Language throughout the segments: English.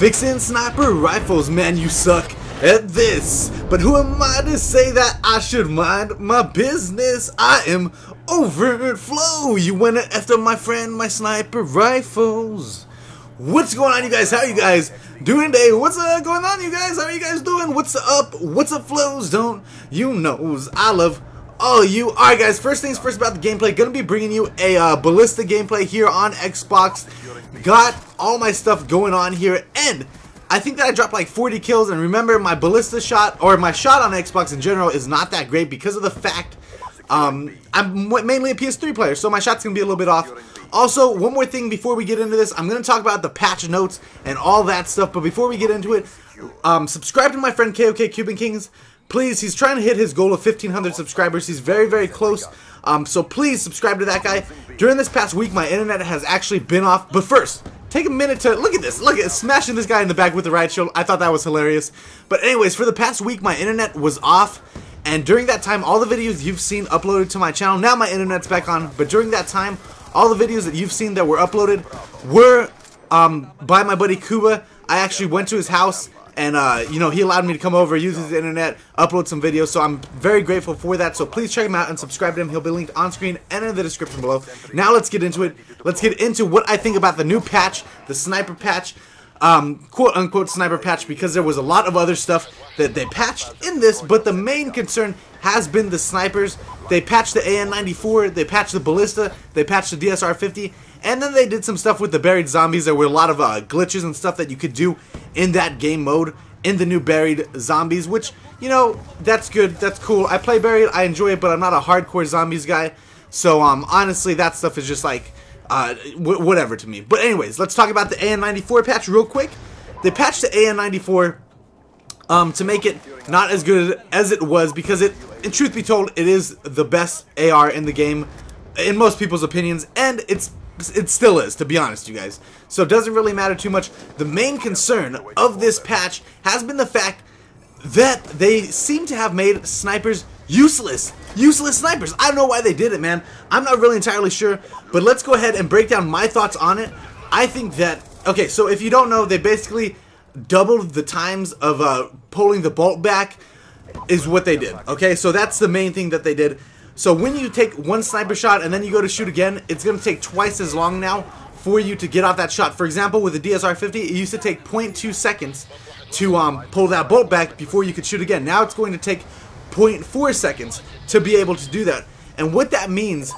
Fixing sniper rifles, man, you suck at this. But who am I to say that I should mind my business? I am overtflow. You went after my friend, my sniper rifles. What's going on, you guys? How are you guys doing today? What's uh, going on, you guys? How are you guys doing? What's up? What's up, flows? Don't you knows? I love all you. Alright, guys, first things first about the gameplay. Gonna be bringing you a uh, Ballista gameplay here on Xbox. Got all my stuff going on here, and I think that I dropped like 40 kills, and remember, my Ballista shot, or my shot on Xbox in general, is not that great because of the fact um, I'm mainly a PS3 player, so my shot's going to be a little bit off. Also, one more thing before we get into this, I'm going to talk about the patch notes and all that stuff, but before we get into it, um, subscribe to my friend KOK Cuban Kings. Please, he's trying to hit his goal of 1,500 subscribers. He's very, very close. Um, so please subscribe to that guy. During this past week, my internet has actually been off. But first, take a minute to look at this. Look at smashing this guy in the back with the riot shield. I thought that was hilarious. But anyways, for the past week, my internet was off. And during that time, all the videos you've seen uploaded to my channel. Now my internet's back on. But during that time, all the videos that you've seen that were uploaded were um, by my buddy Kuba. I actually went to his house and uh, you know he allowed me to come over, use his internet, upload some videos. So I'm very grateful for that. So please check him out and subscribe to him. He'll be linked on screen and in the description below. Now let's get into it. Let's get into what I think about the new patch, the sniper patch. Um, quote unquote sniper patch because there was a lot of other stuff that they patched in this, but the main concern has been the snipers. They patched the AN-94, they patched the Ballista, they patched the DSR-50, and then they did some stuff with the buried zombies. There were a lot of uh, glitches and stuff that you could do in that game mode in the new buried zombies, which, you know, that's good. That's cool. I play buried. I enjoy it, but I'm not a hardcore zombies guy. So, um, honestly, that stuff is just like, uh, whatever to me. But anyways, let's talk about the AN94 patch real quick. They patched the AN94 um, to make it not as good as it was because it, in truth be told, it is the best AR in the game in most people's opinions, and it's it still is, to be honest, you guys. So it doesn't really matter too much. The main concern of this patch has been the fact that they seem to have made snipers useless. Useless snipers. I don't know why they did it, man. I'm not really entirely sure, but let's go ahead and break down my thoughts on it. I think that, okay, so if you don't know, they basically doubled the times of uh, pulling the bolt back is what they did. Okay, so that's the main thing that they did. So when you take one sniper shot and then you go to shoot again, it's going to take twice as long now for you to get off that shot. For example, with the DSR-50, it used to take 0.2 seconds to um, pull that bolt back before you could shoot again. Now it's going to take 0.4 seconds to be able to do that. And what that means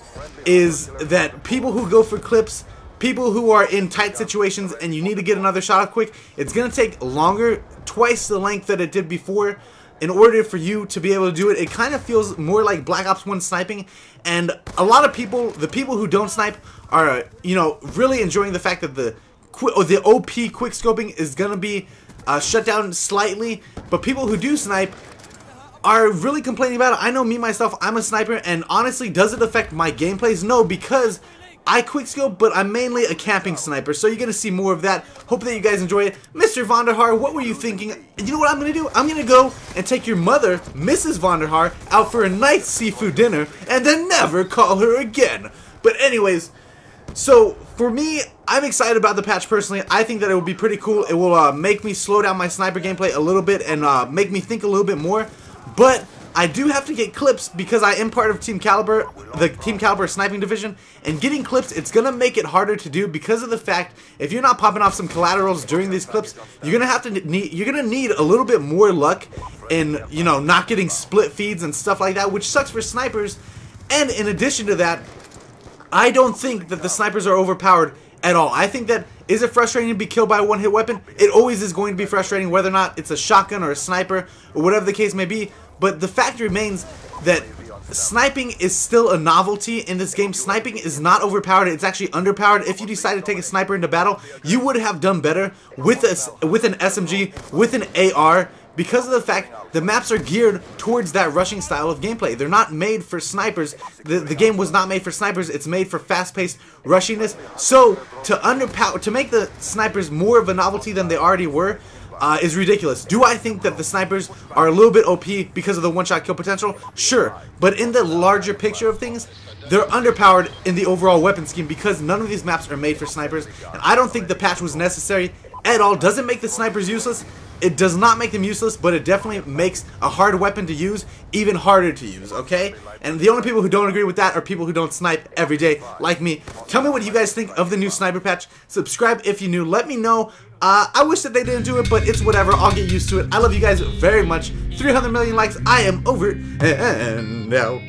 is that people who go for clips, people who are in tight situations and you need to get another shot off quick, it's going to take longer, twice the length that it did before in order for you to be able to do it, it kind of feels more like Black Ops 1 sniping. And a lot of people, the people who don't snipe, are, you know, really enjoying the fact that the or the OP quick scoping is going to be uh, shut down slightly. But people who do snipe are really complaining about it. I know me, myself, I'm a sniper. And honestly, does it affect my gameplays? No, because I quickscope, but I'm mainly a camping sniper, so you're going to see more of that. Hope that you guys enjoy it. Mr. Vonderhaar, what were you thinking? You know what I'm going to do? I'm going to go and take your mother, Mrs. Vonderhaar, out for a nice seafood dinner, and then never call her again. But anyways, so for me, I'm excited about the patch personally. I think that it will be pretty cool. It will uh, make me slow down my sniper gameplay a little bit and uh, make me think a little bit more. But I do have to get clips because I am part of Team Caliber, the Team Caliber sniping division, and getting clips, it's going to make it harder to do because of the fact if you're not popping off some collaterals during these clips, you're going to have to need, you're going to need a little bit more luck in, you know, not getting split feeds and stuff like that, which sucks for snipers. And in addition to that, I don't think that the snipers are overpowered at all. I think that is it frustrating to be killed by a one-hit weapon? It always is going to be frustrating whether or not it's a shotgun or a sniper or whatever the case may be. But the fact remains that sniping is still a novelty in this game. Sniping is not overpowered. It's actually underpowered. If you decide to take a sniper into battle, you would have done better with a, with an SMG, with an AR, because of the fact the maps are geared towards that rushing style of gameplay. They're not made for snipers. The, the game was not made for snipers. It's made for fast-paced rushiness. So to underpower, to make the snipers more of a novelty than they already were, uh, is ridiculous. Do I think that the snipers are a little bit OP because of the one-shot kill potential? Sure, but in the larger picture of things, they're underpowered in the overall weapon scheme because none of these maps are made for snipers, and I don't think the patch was necessary at all. Doesn't make the snipers useless. It does not make them useless, but it definitely makes a hard weapon to use even harder to use, okay? And the only people who don't agree with that are people who don't snipe every day, like me. Tell me what you guys think of the new sniper patch. Subscribe if you're new. Let me know. Uh, I wish that they didn't do it, but it's whatever. I'll get used to it. I love you guys very much. 300 million likes. I am over and out.